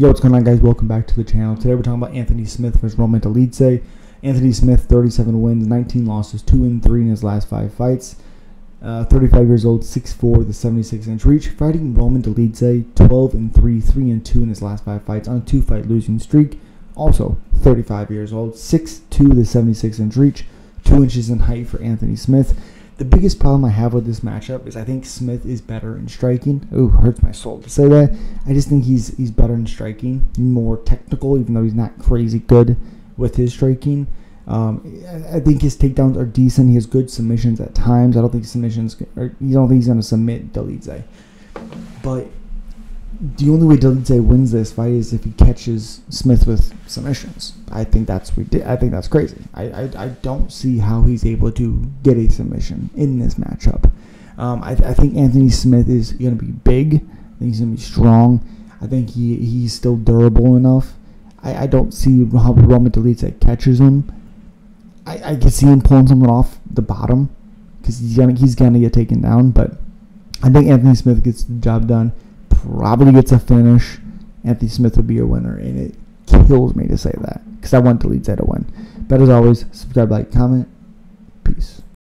Yo, what's going on, guys? Welcome back to the channel. Today we're talking about Anthony Smith versus Roman Dolidze. Anthony Smith, 37 wins, 19 losses, 2 and 3 in his last 5 fights. Uh, 35 years old, 6'4", the 76 inch reach. Fighting Roman Dolidze, 12 and 3, 3 and 2 in his last 5 fights on a 2 fight losing streak. Also, 35 years old, 6'2", the 76 inch reach, 2 inches in height for Anthony Smith. The biggest problem I have with this matchup is I think Smith is better in striking. Ooh, hurts my soul to say that. I just think he's he's better in striking, more technical, even though he's not crazy good with his striking. Um, I think his takedowns are decent. He has good submissions at times. I don't think submissions. Or, you don't think he's going to submit Dolidze. But the only way Dolidze wins this fight is if he catches Smith with submissions. I think that's I think that's crazy. I, I, I don't see how he's able to get a submission in this matchup. Um, I, I think Anthony Smith is going to be big. I think he's going to be strong. I think he he's still durable enough. I, I don't see how Roman Dolidze catches him. I, I can see him pulling something off the bottom because he's gonna he's gonna get taken down. But I think Anthony Smith gets the job done probably gets a finish. Anthony Smith will be a winner, and it kills me to say that because I want the Leeds to win. But as always, subscribe, like, comment,